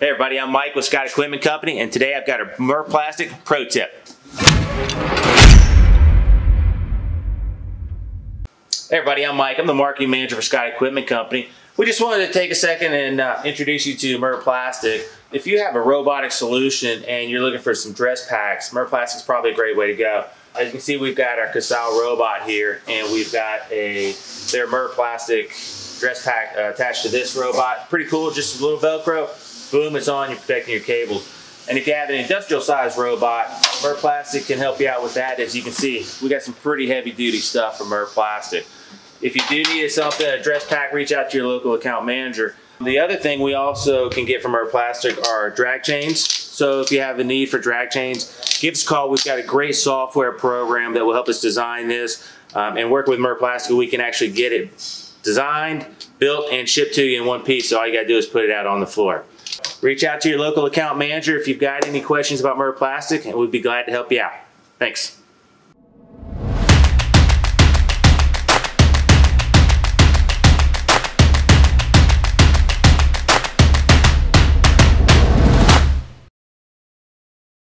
Hey everybody, I'm Mike with Scott Equipment Company, and today I've got a Murrplastik Pro Tip. Hey everybody, I'm Mike. I'm the marketing manager for Scott Equipment Company. We just wanted to take a second and uh, introduce you to Murrplastik. If you have a robotic solution and you're looking for some dress packs, Murrplastik is probably a great way to go. As you can see, we've got our Casal robot here, and we've got a their Murrplastik dress pack uh, attached to this robot. Pretty cool, just a little Velcro boom, it's on, you're protecting your cables. And if you have an industrial size robot, Murrplastik can help you out with that. As you can see, we got some pretty heavy duty stuff from Murrplastik. If you do need something, a dress pack, reach out to your local account manager. The other thing we also can get from Murrplastik are drag chains. So if you have a need for drag chains, give us a call. We've got a great software program that will help us design this um, and work with Murrplastik. We can actually get it designed, built, and shipped to you in one piece. So all you gotta do is put it out on the floor. Reach out to your local account manager if you've got any questions about Murrplastik, and we'd be glad to help you out. Thanks.